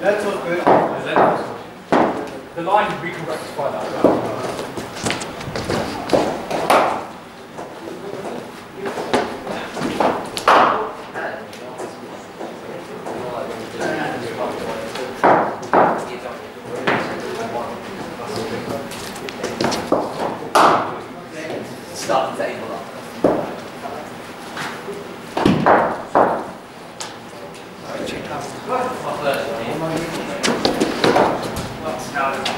That's what good. The line we can rectify that. Go,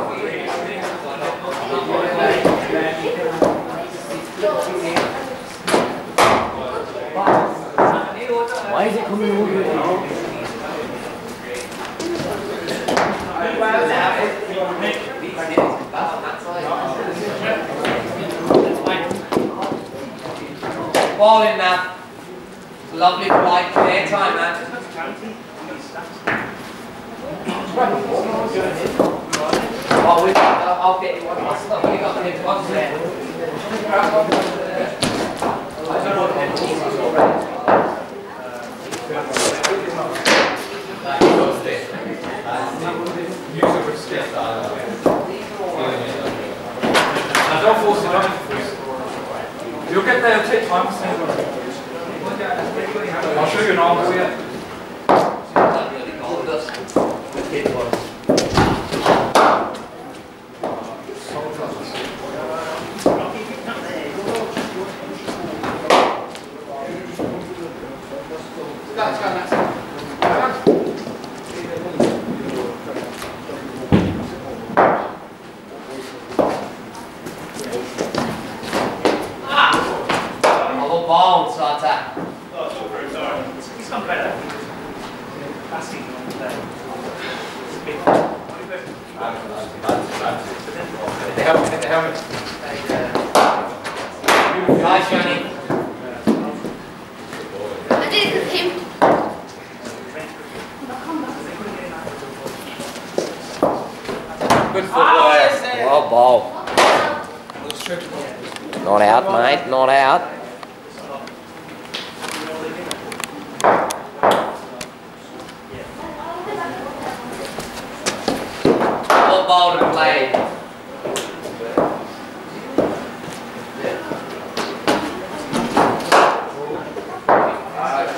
Why is it coming over here? Ball in now. Lovely, bright, clear time, man. Oh, we got, I'll, get you one. Got. There, it'll take time I'll show you an arm, the helmet, the helmet. Nice, Johnny. I did it with him. Good football. Well, ball. Not out, mate. Not out.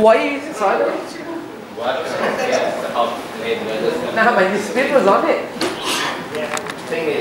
why are you using silent? No, man, your spin was on it. Thing is,